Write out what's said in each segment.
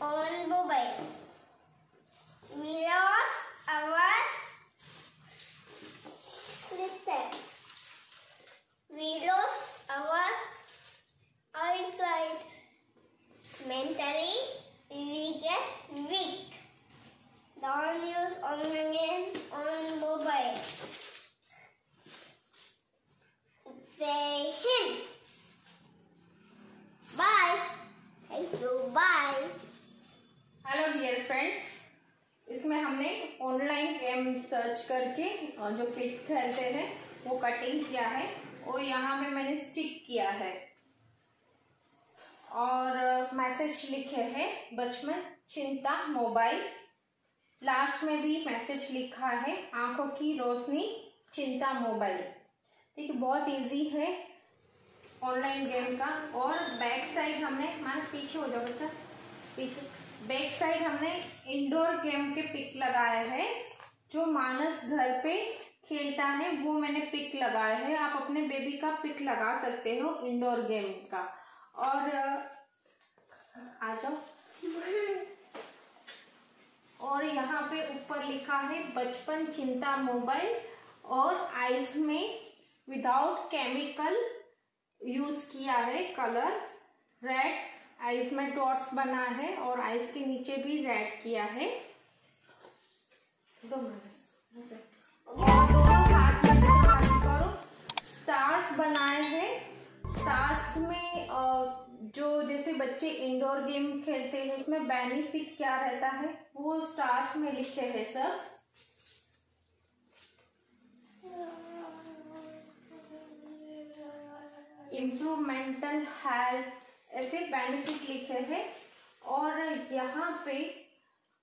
on mobile. We lost our sleep. We lost our eyesight. Mentally, we get weak. Don't use only friends इसमें हमने online game search करके जो kids खेलते हैं, वो cutting किया है और यहाँ पे मैंने स्टिक किया है। और मैसेज लिखे हैं, बचपन, चिंता मोबाइल लास्ट में भी मैसेज लिखा है, आँखों की रोशनी, चिंता मोबाइल ठीक है बहुत इजी है ऑनलाइन गेम का। और बैक साइड हमने, मानस पीछे हो जाओ बच्चा, पीछे। बैक साइड हमने इंडोर गेम के पिक लगाए हैं। जो मानस घर पे खेलता है, वो मैंने पिक लगाया है। आप अपने बेबी का पिक लगा सकते हो इंडोर गेम का। और आ जाओ। और यहाँ पे ऊपर लिखा है, बचपन चिंता मोबाइल और आइस में विदाउट केमिकल यूज़ किया है कलर रेड आइस में डॉट्स बना है और आइस के नीचे भी रेड किया है। और दोनों हाथ में करो। स्टार्स बनाए हैं। स्टार्स में जो जैसे बच्चे इंडोर गेम खेलते हैं, उसमें बेनिफिट क्या रहता है? वो स्टार्स में लिखे हैं सब इम्प्रूव मेंटल हेल्थ ऐसे बेनिफिट लिखे हैं। और यहाँ पे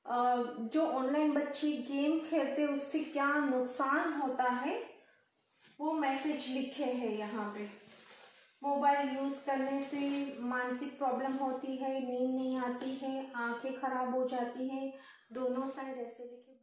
जो ऑनलाइन बच्चे गेम खेलते उससे क्या नुकसान होता है, वो मैसेज लिखे हैं यहाँ पे। मोबाइल यूज़ करने से मानसिक प्रॉब्लम होती है, नींद नहीं आती है, आँखें खराब हो जाती हैं, दोनों साइड ऐसे लिखे